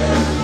Yeah.